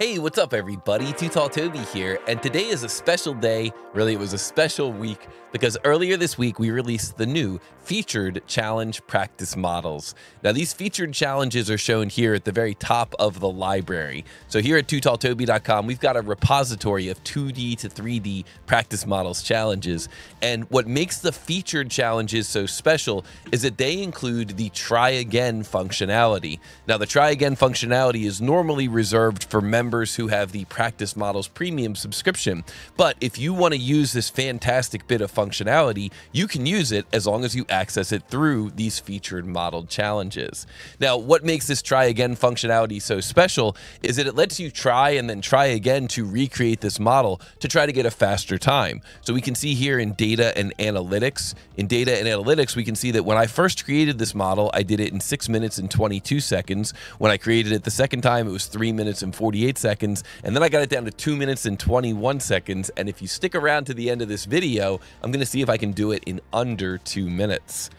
Hey, what's up, everybody? Too Tall Toby here, and today is a special day. Really, it was a special week because earlier this week we released the new featured challenge practice models. Now, these featured challenges are shown here at the very top of the library. So, here at TooTallToby.com, we've got a repository of 2D to 3D practice models challenges. And what makes the featured challenges so special is that they include the try again functionality. Now, the try again functionality is normally reserved for members who have the practice models premium subscription. But if you want to use this fantastic bit of functionality, you can use it as long as you access it through these featured modeled challenges. Now, what makes this try again functionality so special is that it lets you try and then try again to recreate this model to try to get a faster time. So we can see here in data and analytics, in data and analytics, we can see that when I first created this model, I did it in six minutes and 22 seconds. When I created it the second time, it was three minutes and 48 seconds. And then I got it down to two minutes and 21 seconds. And if you stick around to the end of this video, I'm going to see if I can do it in under two minutes.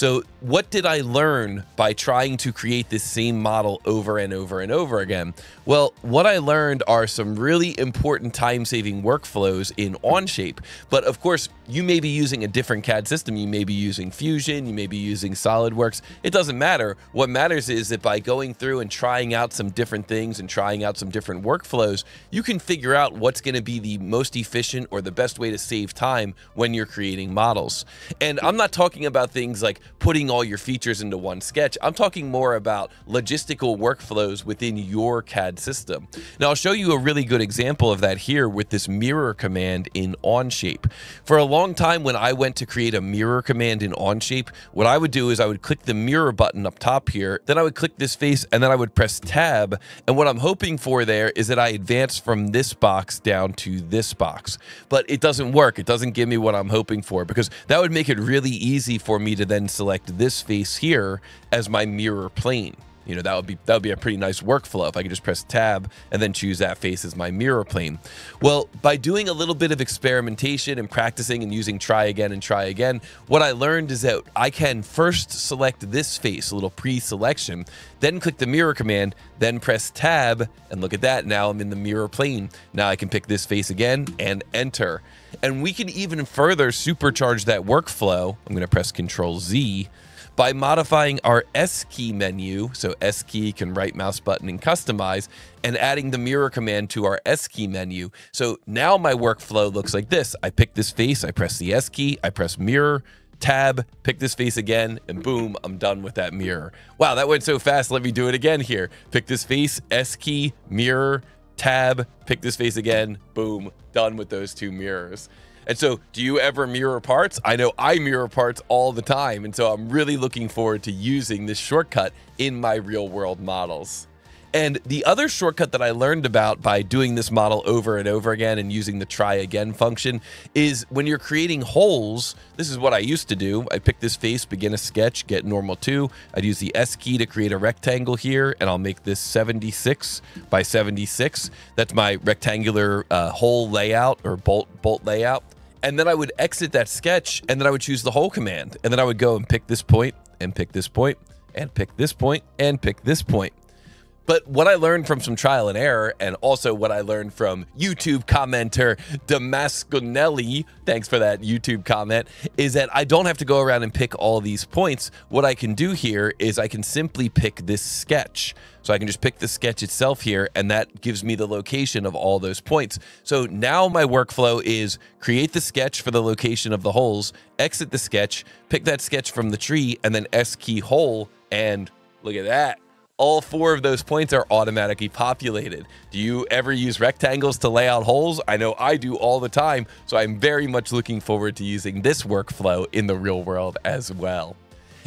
So, what did I learn by trying to create this same model over and over and over again? Well, what I learned are some really important time saving workflows in Onshape. But of course, you may be using a different CAD system. You may be using Fusion, you may be using SolidWorks. It doesn't matter. What matters is that by going through and trying out some different things and trying out some different workflows, you can figure out what's going to be the most efficient or the best way to save time when you're creating models. And I'm not talking about things like putting all your features into one sketch. I'm talking more about logistical workflows within your CAD system. Now, I'll show you a really good example of that here with this mirror command in Onshape. For a long time, when I went to create a mirror command in Onshape, what I would do is I would click the mirror button up top here, then I would click this face, and then I would press tab. And what I'm hoping for there is that I advance from this box down to this box. But it doesn't work. It doesn't give me what I'm hoping for because that would make it really easy for me to then select this face here as my mirror plane. You know, that would be that would be a pretty nice workflow if I could just press tab and then choose that face as my mirror plane. Well, by doing a little bit of experimentation and practicing and using try again and try again, what I learned is that I can first select this face, a little pre-selection, then click the mirror command, then press tab, and look at that, now I'm in the mirror plane. Now I can pick this face again and enter. And we can even further supercharge that workflow. I'm going to press Control Z by modifying our S key menu. So S key can right mouse button and customize and adding the mirror command to our S key menu. So now my workflow looks like this. I pick this face, I press the S key, I press mirror, tab, pick this face again, and boom, I'm done with that mirror. Wow, that went so fast. Let me do it again here. Pick this face, S key, mirror, tab, pick this face again, boom, done with those two mirrors. And so, do you ever mirror parts? I know I mirror parts all the time. And so, I'm really looking forward to using this shortcut in my real world models. And the other shortcut that I learned about by doing this model over and over again and using the try again function is when you're creating holes, this is what I used to do. I pick this face, begin a sketch, get normal 2. I'd use the S key to create a rectangle here, and I'll make this 76 by 76. That's my rectangular uh, hole layout or bolt bolt layout. And then I would exit that sketch, and then I would choose the hole command. And then I would go and pick this point, and pick this point, and pick this point, and pick this point. But what I learned from some trial and error, and also what I learned from YouTube commenter Damasconelli, thanks for that YouTube comment, is that I don't have to go around and pick all these points. What I can do here is I can simply pick this sketch. So I can just pick the sketch itself here, and that gives me the location of all those points. So now my workflow is create the sketch for the location of the holes, exit the sketch, pick that sketch from the tree, and then S key hole, and look at that all four of those points are automatically populated. Do you ever use rectangles to lay out holes? I know I do all the time, so I'm very much looking forward to using this workflow in the real world as well.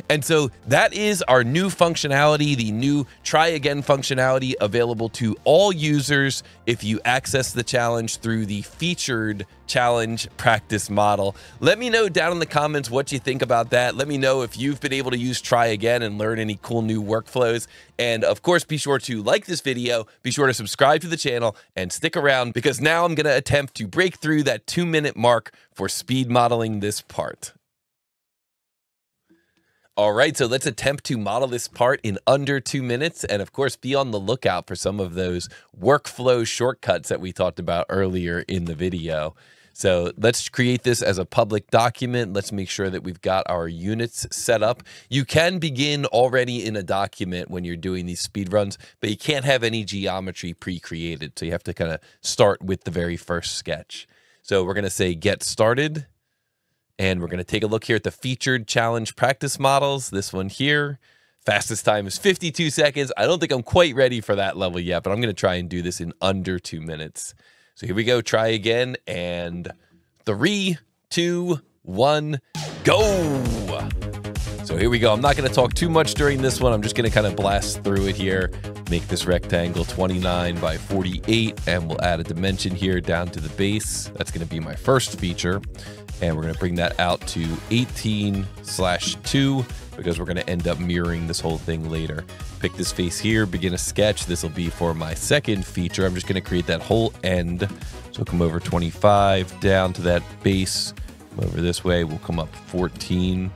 And so that is our new functionality, the new try again functionality available to all users if you access the challenge through the featured challenge practice model. Let me know down in the comments what you think about that. Let me know if you've been able to use try again and learn any cool new workflows. And of course, be sure to like this video, be sure to subscribe to the channel and stick around because now I'm going to attempt to break through that two minute mark for speed modeling this part. All right, so let's attempt to model this part in under two minutes. And of course, be on the lookout for some of those workflow shortcuts that we talked about earlier in the video. So let's create this as a public document. Let's make sure that we've got our units set up. You can begin already in a document when you're doing these speed runs, but you can't have any geometry pre-created. So you have to kind of start with the very first sketch. So we're going to say get started and we're going to take a look here at the featured challenge practice models. This one here, fastest time is 52 seconds. I don't think I'm quite ready for that level yet, but I'm going to try and do this in under two minutes. So here we go. Try again. And three, two, one, go. So here we go. I'm not going to talk too much during this one. I'm just going to kind of blast through it here. Make this rectangle 29 by 48, and we'll add a dimension here down to the base. That's going to be my first feature and we're going to bring that out to 18 slash 2 because we're going to end up mirroring this whole thing later. Pick this face here, begin a sketch. This will be for my second feature. I'm just going to create that whole end. So come over 25 down to that base. Come over this way. We'll come up 14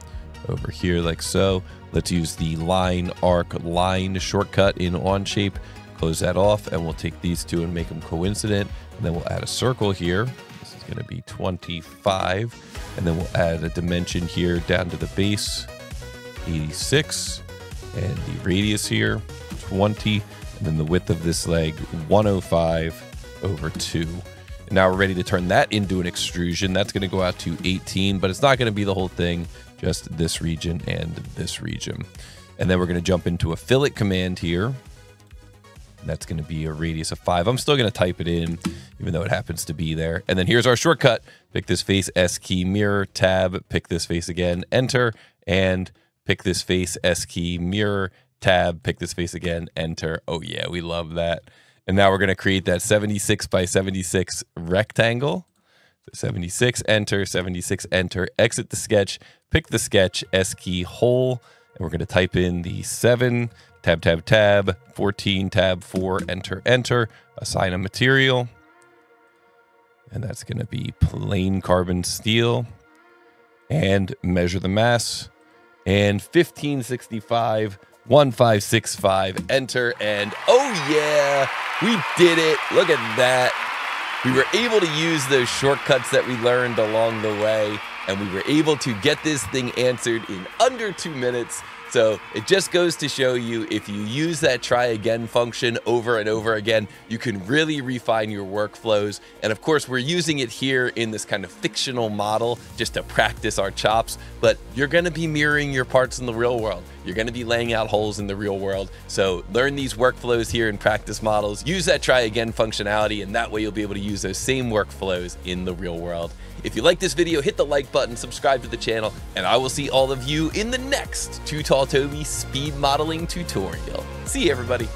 over here like so. Let's use the line arc line shortcut in Onshape. Close that off and we'll take these two and make them coincident. And then we'll add a circle here This is going to be 25. And then we'll add a dimension here down to the base, 86. And the radius here, 20. And then the width of this leg, 105 over 2. Now we're ready to turn that into an extrusion. That's going to go out to 18, but it's not going to be the whole thing, just this region and this region. And then we're going to jump into a fillet command here. That's going to be a radius of 5. I'm still going to type it in even though it happens to be there. And then here's our shortcut. Pick this face, S key, mirror, tab, pick this face again, enter, and pick this face, S key, mirror, tab, pick this face again, enter. Oh yeah, we love that. And now we're going to create that 76 by 76 rectangle. So 76, enter, 76, enter, exit the sketch, pick the sketch, S key, hole, and we're going to type in the 7, tab, tab, tab, 14, tab, 4, enter, enter, assign a material, and that's going to be plain carbon steel. And measure the mass. And 1565 1565 enter and oh yeah we did it. Look at that. We were able to use those shortcuts that we learned along the way and we were able to get this thing answered in under two minutes so it just goes to show you if you use that try again function over and over again, you can really refine your workflows. And of course, we're using it here in this kind of fictional model just to practice our chops, but you're gonna be mirroring your parts in the real world. You're gonna be laying out holes in the real world. So learn these workflows here in practice models, use that try again functionality, and that way you'll be able to use those same workflows in the real world. If you like this video, hit the like button, subscribe to the channel, and I will see all of you in the next Too Tall Toby speed modeling tutorial. See you, everybody.